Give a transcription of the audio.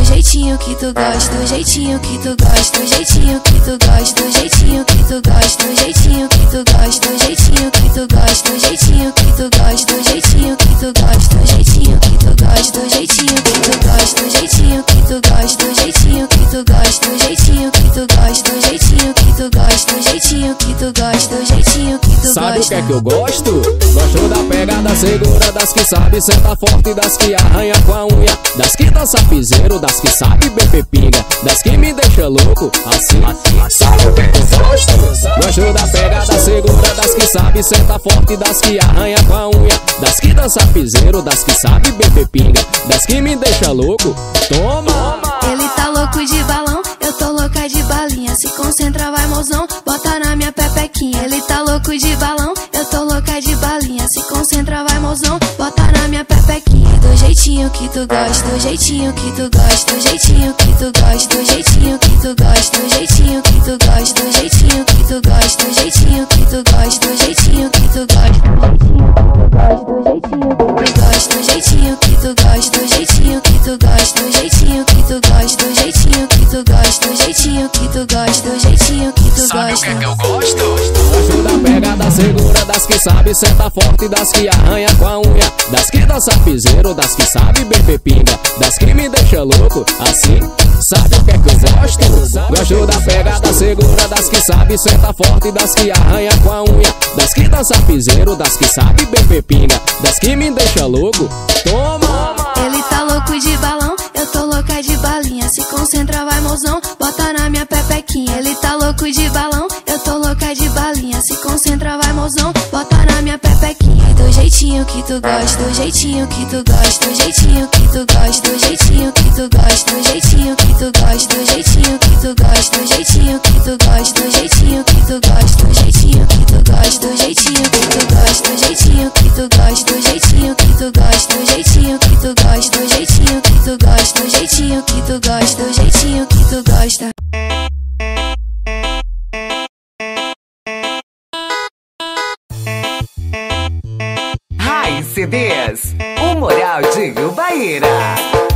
do jeitinho que tu gosta, do jeitinho que tu gosta, do jeitinho que tu gosta, do jeitinho que tu gosta, do jeitinho que tu gosta, do jeitinho que tu gosta, do jeitinho que tu gosta, do jeitinho tu gosta, do jeitinho que tu gosta, do jeitinho que tu gosta, do jeitinho que tu gosta, do jeitinho que tu gosta, do jeitinho que tu gosta. Sabe o que é que eu gosto? Gosto da pegada segura, das que sabe sentar forte, das que arranha com a unha, das que dança piseiro, das que sabe beber pinga, das que me deixa louco, assim, sabe o que é que eu gosto? Gosto da pegada segura, das que sabe sentar forte, das que arranha com a unha, das que dança piseiro, das que sabe beber pinga, das que me deixa louco, toma! Mozão, bota na minha pepequinha. Ele tá louco de balão, eu tô louca de balinha. Se concentra, vai mozão, bota na minha pepequinha. Do jeitinho que tu gosta, do jeitinho que tu gosta, do jeitinho que tu gosta, do jeitinho que tu gosta, tu gosta, do jeitinho que tu Sabe o gosta. que é que eu gosto? Gosto da pegada segura, das que sabe sentar forte, das que arranha com a unha, das que dança piseiro, das que sabe beber pinga, das que me deixa louco, assim. Sabe o que é que eu gosto? Gosto da pegada segura, das que sabe sentar forte, das que arranha com a unha, das que dança piseiro, das que sabe beber pinga, das que me deixa louco. Eu tô louca de balinha. Se concentra, vai mozão, bota na minha pepequinha. Do jeitinho que tu gosta, do jeitinho que tu gosta, do jeitinho que tu gosta, do jeitinho que tu gosta, do jeitinho que tu gosta, do jeitinho que tu gosta, do jeitinho que tu gosta, do jeitinho que tu gosta, do jeitinho que tu gosta, do jeitinho que tu gosta, do jeitinho que tu gosta, do jeitinho que tu gosta, do jeitinho que tu gosta, do jeitinho que tu gosta, do jeitinho que tu gosta, do jeitinho que tu gosta. CDs, o Moral de Ubaíra.